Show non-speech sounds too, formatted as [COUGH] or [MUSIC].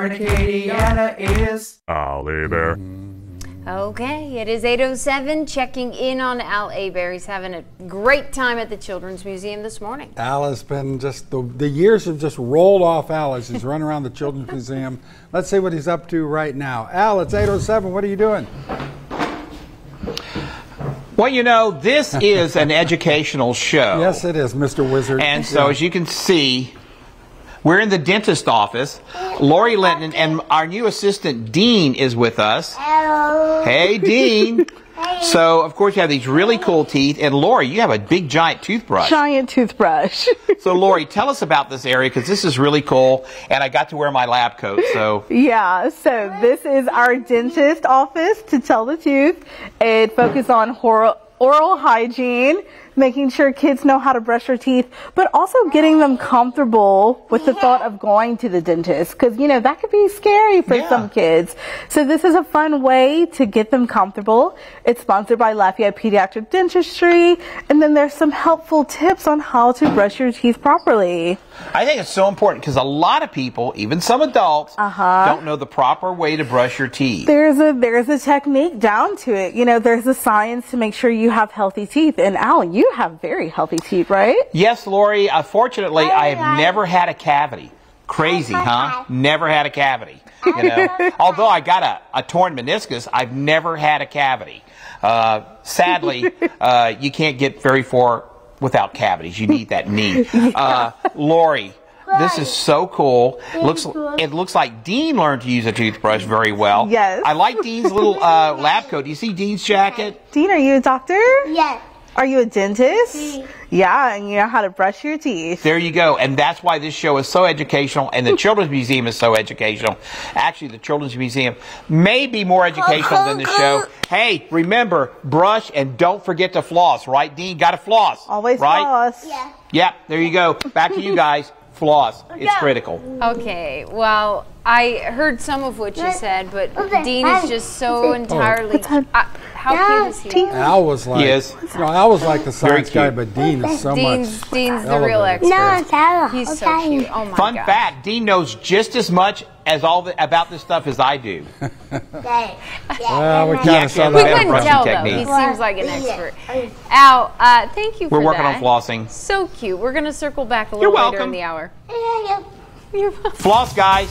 Aaron and Acadiana is Ollie Bear. Okay, it is 8.07, checking in on Al Aber. He's having a great time at the Children's Museum this morning. Al has been just, the, the years have just rolled off Al as he's running around the Children's [LAUGHS] Museum. Let's see what he's up to right now. Al, it's 8.07. What are you doing? Well, you know, this [LAUGHS] is an educational show. Yes, it is, Mr. Wizard. And so, Yeah. as you can see, we're in the dentist office. Lori Linton and our new assistant, Dean, is with us. Hello. Hey, Dean. [LAUGHS] So, of course, you have these really cool teeth. And Lori, you have a big, giant toothbrush. giant toothbrush. [LAUGHS] So, Lori, tell us about this area because this is really cool. And I got to wear my lab coat. So, [LAUGHS] yeah, so this is our dentist office to tell the truth. It focuses on oral, oral hygiene, making sure kids know how to brush their teeth, but also getting them comfortable with the thought of going to the dentist because, you know, that could be scary for Yeah. some kids. So this is a fun way to get them comfortable. It's sponsored by Lafayette Pediatric Dentistry, and then there's some helpful tips on how to brush your teeth properly. I think it's so important because a lot of people, even some adults, Uh-huh. don't know the proper way to brush your teeth. There's a there's a technique down to it. You know, there's a science to make sure you have healthy teeth. And Al, you have very healthy teeth, right? Yes, Lori. Unfortunately, I have never had a cavity. Crazy, huh? Never had a cavity. You know, although I got a, a torn meniscus, I've never had a cavity. Uh, sadly, [LAUGHS] uh, you can't get very far without cavities. You need that knee. [LAUGHS] Uh, Lori, this is so cool. Looks it looks like Dean learned to use a toothbrush very well. Yes. I like Dean's little [LAUGHS] uh, lab coat. Do you see Dean's jacket? Dean, are you a doctor? Yes. Are you a dentist? Mm. Yeah, and you know how to brush your teeth. There you go. And that's why this show is so educational and the [LAUGHS] Children's Museum is so educational. Actually, the Children's Museum may be more educational than the show. Hey, remember, brush and don't forget to floss, right, Dean? Got to floss. Always right? floss. Yeah. Yep, there you go. Back to you guys. Floss. [LAUGHS] It's critical. Okay, well, I heard some of what you said, but Dean is just so entirely. Uh, how cute is he? Al was like, He is. You know, Al was like the science guy, but Dean is so Dean's, much. Dean's the real expert. No, Sarah. He's so cute. Oh my Fun gosh. fact, Dean knows just as much as all the, about this stuff as I do. [LAUGHS] Daddy. Well, we Yeah, kind of saw yeah, We couldn't brushing tell though. technique. He seems like an expert. Al, uh, thank you for. We're for working on flossing. So cute. We're gonna circle back a little You're later in the hour. Yeah, yeah. You're welcome. Floss, guys.